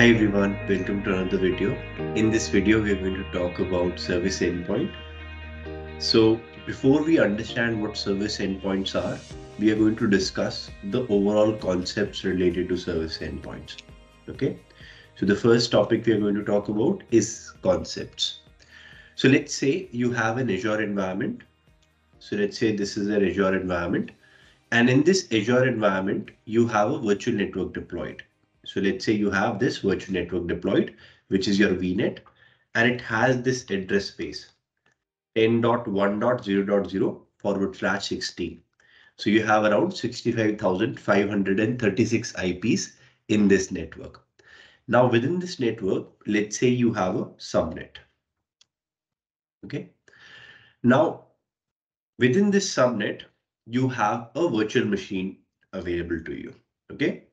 Hi everyone, welcome to another video. In this video, we are going to talk about service endpoint. So before we understand what service endpoints are, we are going to discuss the overall concepts related to service endpoints. Okay. So the first topic we are going to talk about is concepts. So let's say you have an Azure environment. So let's say this is an Azure environment. And in this Azure environment, you have a virtual network deployed so let's say you have this virtual network deployed, which is your VNet, and it has this address space 10.1.0.0 forward slash 16. So you have around 65,536 IPs in this network. Now within this network, let's say you have a subnet. Okay. Now within this subnet, you have a virtual machine available to you. Okay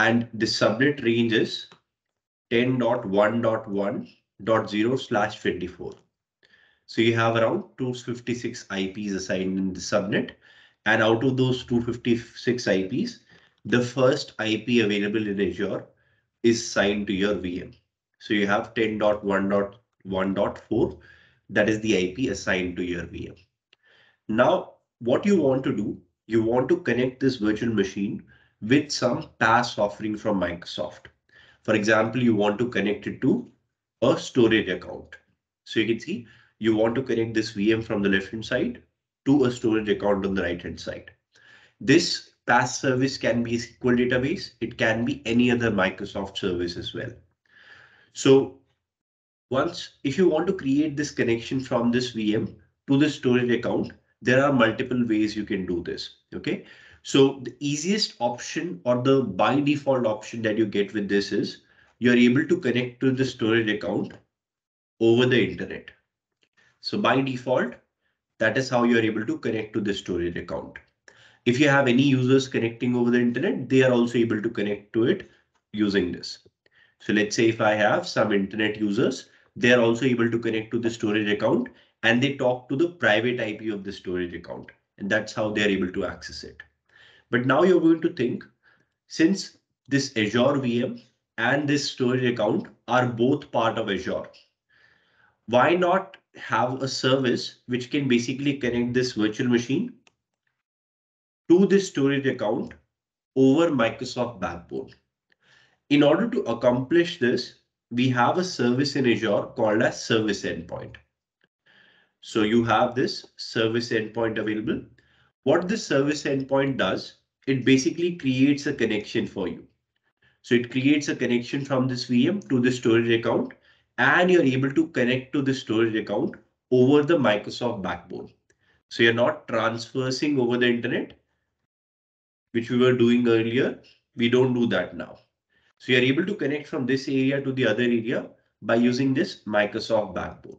and the subnet range is 10.1.1.0 slash 24. So you have around 256 IPs assigned in the subnet. And out of those 256 IPs, the first IP available in Azure is signed to your VM. So you have 10.1.1.4. That is the IP assigned to your VM. Now, what you want to do, you want to connect this virtual machine with some PaaS offering from Microsoft. For example, you want to connect it to a storage account. So you can see you want to connect this VM from the left hand side to a storage account on the right hand side. This PaaS service can be SQL database. It can be any other Microsoft service as well. So once if you want to create this connection from this VM to the storage account, there are multiple ways you can do this. OK, so the easiest option or the by default option that you get with this is you're able to connect to the storage account over the internet. So by default, that is how you're able to connect to the storage account. If you have any users connecting over the internet, they are also able to connect to it using this. So let's say if I have some internet users, they are also able to connect to the storage account and they talk to the private IP of the storage account. And that's how they're able to access it. But now you're going to think, since this Azure VM and this storage account are both part of Azure, why not have a service which can basically connect this virtual machine to this storage account over Microsoft Backbone. In order to accomplish this, we have a service in Azure called as Service Endpoint. So you have this service endpoint available. What this service endpoint does, it basically creates a connection for you. So it creates a connection from this VM to the storage account, and you're able to connect to the storage account over the Microsoft backbone. So you're not transversing over the internet, which we were doing earlier. We don't do that now. So you're able to connect from this area to the other area by using this Microsoft backbone.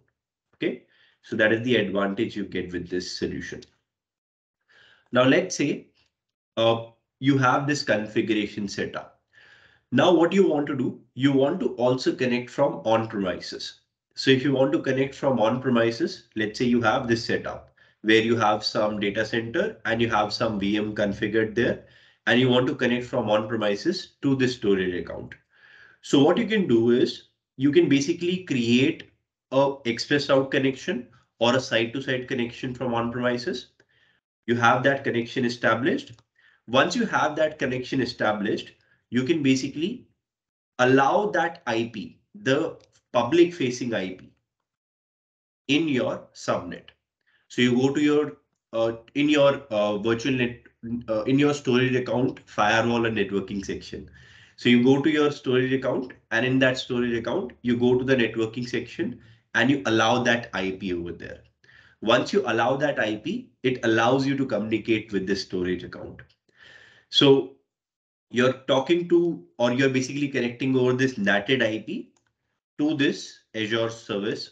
Okay, so that is the advantage you get with this solution. Now let's say uh, you have this configuration setup. Now what you want to do, you want to also connect from on-premises. So if you want to connect from on-premises, let's say you have this setup where you have some data center and you have some VM configured there and you want to connect from on-premises to this storage account. So what you can do is you can basically create a ExpressRoute connection or a site-to-site -site connection from on-premises. You have that connection established once you have that connection established, you can basically allow that IP, the public facing IP in your subnet. So you go to your uh, in your uh, virtual net uh, in your storage account firewall and networking section. So you go to your storage account and in that storage account, you go to the networking section and you allow that IP over there. Once you allow that IP, it allows you to communicate with the storage account. So you're talking to, or you're basically connecting over this NATed IP to this Azure service,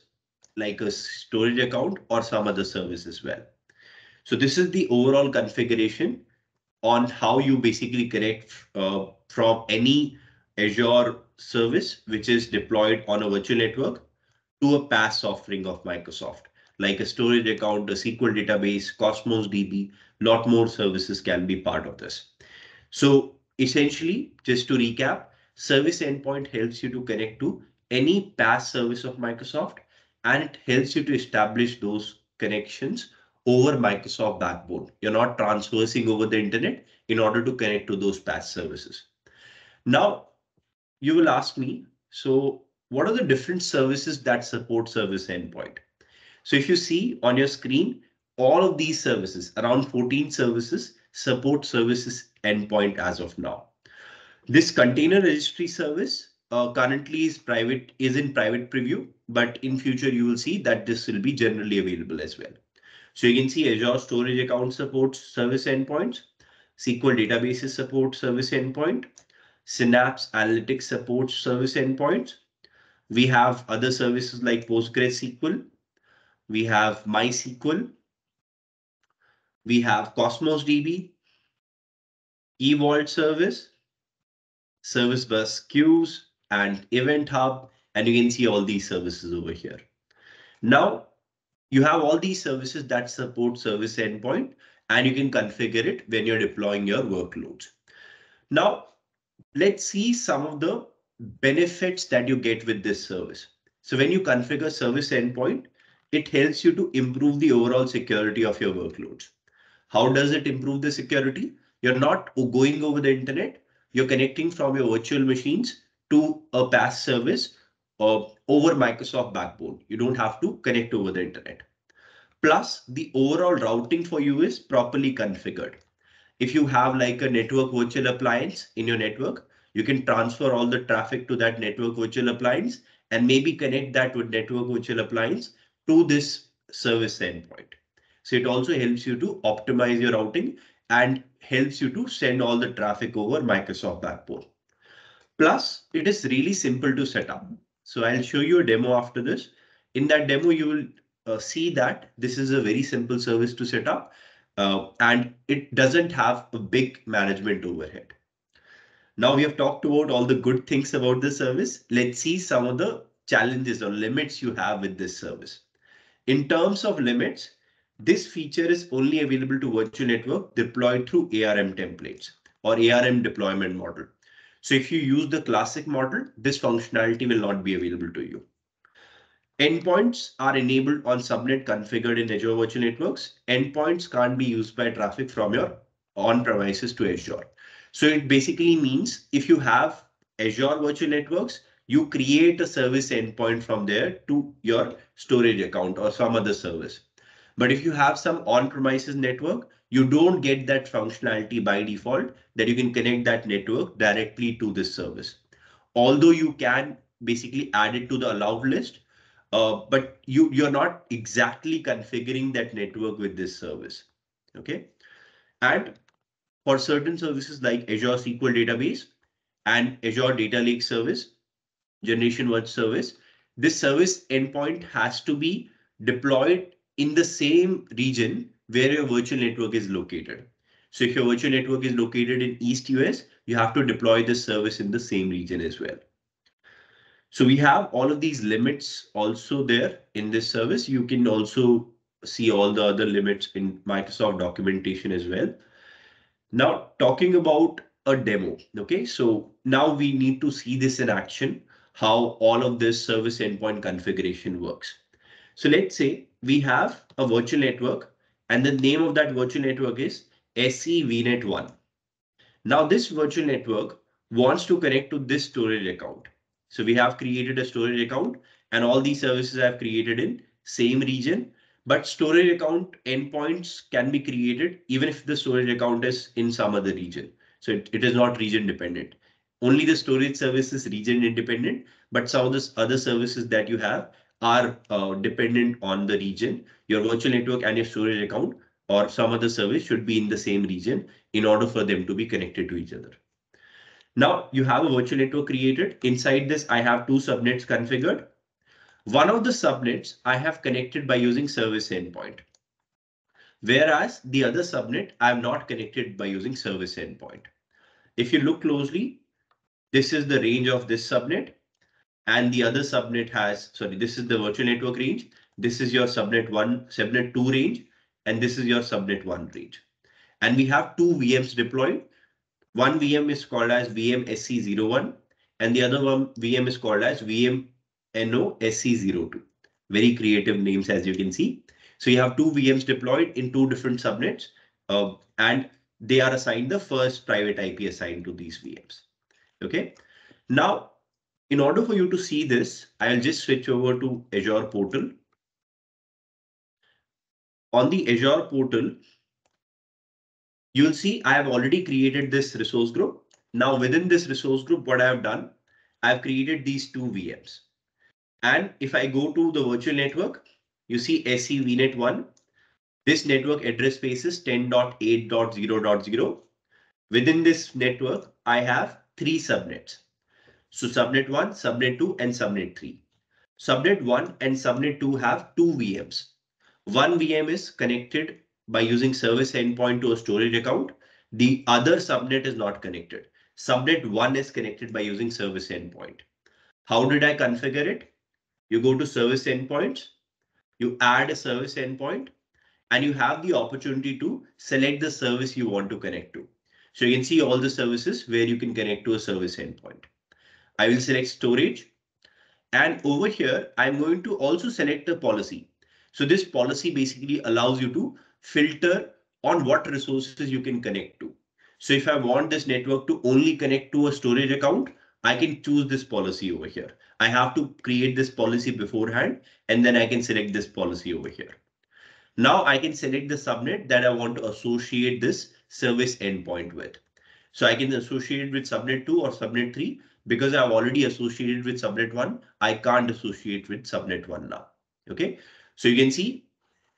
like a storage account or some other service as well. So this is the overall configuration on how you basically connect uh, from any Azure service, which is deployed on a virtual network to a PaaS offering of Microsoft, like a storage account, a SQL database, Cosmos DB, lot more services can be part of this. So essentially, just to recap, service endpoint helps you to connect to any PaaS service of Microsoft, and it helps you to establish those connections over Microsoft backbone. You're not transversing over the internet in order to connect to those PaaS services. Now, you will ask me, so what are the different services that support service endpoint? So if you see on your screen, all of these services, around 14 services, support services endpoint as of now. This container registry service uh, currently is private, is in private preview, but in future you will see that this will be generally available as well. So you can see Azure Storage Account supports service endpoints, SQL Databases support service endpoint, Synapse Analytics supports service endpoints. We have other services like PostgreSQL. We have MySQL. We have Cosmos DB, Key Vault service, service bus queues, and event hub. And you can see all these services over here. Now, you have all these services that support service endpoint, and you can configure it when you're deploying your workloads. Now, let's see some of the benefits that you get with this service. So when you configure service endpoint, it helps you to improve the overall security of your workloads. How does it improve the security? You're not going over the internet. You're connecting from your virtual machines to a PaaS service uh, over Microsoft backbone. You don't have to connect over the internet. Plus, the overall routing for you is properly configured. If you have like a network virtual appliance in your network, you can transfer all the traffic to that network virtual appliance and maybe connect that with network virtual appliance to this service endpoint. So it also helps you to optimize your routing and helps you to send all the traffic over Microsoft backbone. Plus, it is really simple to set up. So I'll show you a demo after this. In that demo, you will uh, see that this is a very simple service to set up uh, and it doesn't have a big management overhead. Now we have talked about all the good things about the service. Let's see some of the challenges or limits you have with this service. In terms of limits, this feature is only available to virtual network deployed through ARM templates or ARM deployment model. So if you use the classic model, this functionality will not be available to you. Endpoints are enabled on subnet configured in Azure Virtual Networks. Endpoints can't be used by traffic from your on-premises to Azure. So it basically means if you have Azure Virtual Networks, you create a service endpoint from there to your storage account or some other service. But if you have some on-premises network, you don't get that functionality by default that you can connect that network directly to this service. Although you can basically add it to the allowed list, uh, but you, you're not exactly configuring that network with this service. Okay. And for certain services like Azure SQL Database and Azure Data Lake Service, Generation 1 service, this service endpoint has to be deployed in the same region where your virtual network is located. So if your virtual network is located in East US, you have to deploy this service in the same region as well. So we have all of these limits also there in this service. You can also see all the other limits in Microsoft documentation as well. Now talking about a demo. Okay, so now we need to see this in action, how all of this service endpoint configuration works. So let's say we have a virtual network and the name of that virtual network is SE VNet1. Now this virtual network wants to connect to this storage account. So we have created a storage account and all these services I've created in same region, but storage account endpoints can be created even if the storage account is in some other region. So it, it is not region dependent. Only the storage service is region independent, but some of the other services that you have are uh, dependent on the region. Your virtual network and your storage account or some other service should be in the same region in order for them to be connected to each other. Now you have a virtual network created. Inside this, I have two subnets configured. One of the subnets I have connected by using service endpoint. Whereas the other subnet I have not connected by using service endpoint. If you look closely, this is the range of this subnet and the other subnet has, sorry, this is the virtual network range. This is your subnet one, subnet two range, and this is your subnet one range. And we have two VMs deployed. One VM is called as VM SC01 and the other one VM is called as VM NO SC02. Very creative names as you can see. So you have two VMs deployed in two different subnets uh, and they are assigned the first private IP assigned to these VMs. Okay. Now, in order for you to see this, I'll just switch over to Azure portal. On the Azure portal, you'll see I have already created this resource group. Now within this resource group, what I have done, I've created these two VMs. And if I go to the virtual network, you see SC VNet 1. This network address space is 10.8.0.0. Within this network, I have three subnets. So subnet 1, subnet 2, and subnet 3. Subnet 1 and subnet 2 have two VMs. One VM is connected by using service endpoint to a storage account. The other subnet is not connected. Subnet 1 is connected by using service endpoint. How did I configure it? You go to service endpoints, you add a service endpoint, and you have the opportunity to select the service you want to connect to. So you can see all the services where you can connect to a service endpoint. I will select storage. And over here, I'm going to also select the policy. So this policy basically allows you to filter on what resources you can connect to. So if I want this network to only connect to a storage account, I can choose this policy over here. I have to create this policy beforehand, and then I can select this policy over here. Now I can select the subnet that I want to associate this service endpoint with. So I can associate it with subnet 2 or subnet 3 because I've already associated with subnet 1. I can't associate with subnet 1 now. OK, so you can see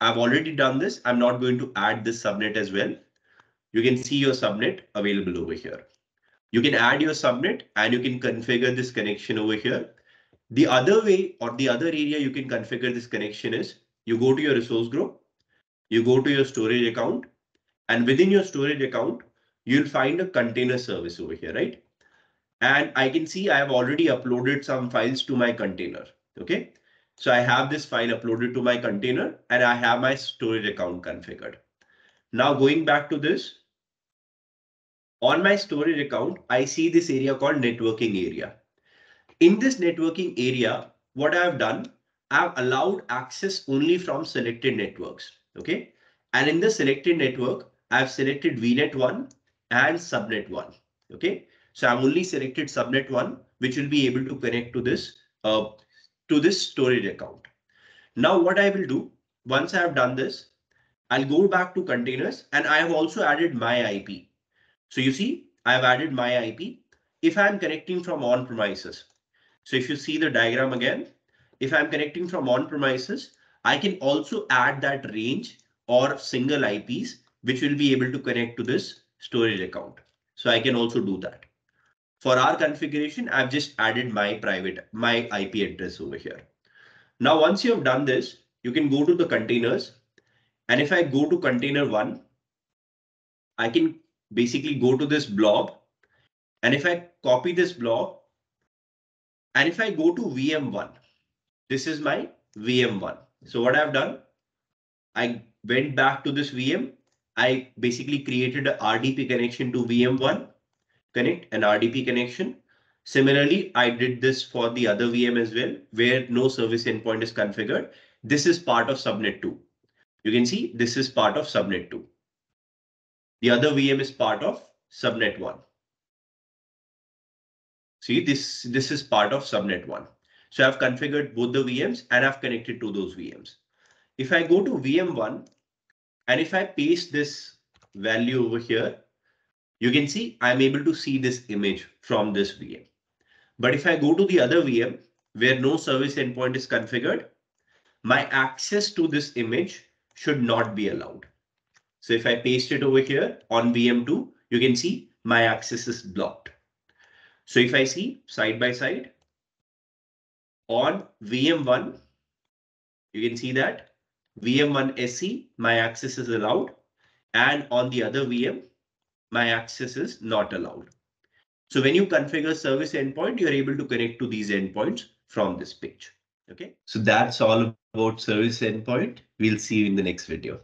I've already done this. I'm not going to add this subnet as well. You can see your subnet available over here. You can add your subnet and you can configure this connection over here. The other way or the other area you can configure this connection is you go to your resource group, you go to your storage account, and within your storage account, you'll find a container service over here, right? And I can see I have already uploaded some files to my container. OK, so I have this file uploaded to my container and I have my storage account configured. Now going back to this, on my storage account, I see this area called networking area. In this networking area, what I've done, I've allowed access only from selected networks. Okay. And in the selected network, I've selected VNet 1 and subnet 1. Okay. So I've only selected subnet 1, which will be able to connect to this uh, to this storage account. Now what I will do, once I have done this, I'll go back to containers and I have also added my IP. So you see, I have added my IP if I'm connecting from on premises. So if you see the diagram again, if I'm connecting from on premises, I can also add that range or single IPs, which will be able to connect to this storage account. So I can also do that. For our configuration, I've just added my private, my IP address over here. Now, once you have done this, you can go to the containers. And if I go to container one, I can basically go to this blob. And if I copy this blob, and if I go to VM1, this is my VM1. So what I've done, I went back to this VM. I basically created a RDP connection to VM1, connect an RDP connection. Similarly, I did this for the other VM as well, where no service endpoint is configured. This is part of subnet 2. You can see this is part of subnet 2. The other VM is part of subnet 1. See, this, this is part of subnet 1. So I've configured both the VMs and I've connected to those VMs. If I go to VM1 and if I paste this value over here, you can see I'm able to see this image from this VM. But if I go to the other VM where no service endpoint is configured, my access to this image should not be allowed. So if I paste it over here on VM2, you can see my access is blocked. So if I see side by side on VM1, you can see that VM1 SC, my access is allowed. And on the other VM, my access is not allowed. So when you configure service endpoint, you're able to connect to these endpoints from this page. Okay, so that's all about service endpoint. We'll see you in the next video.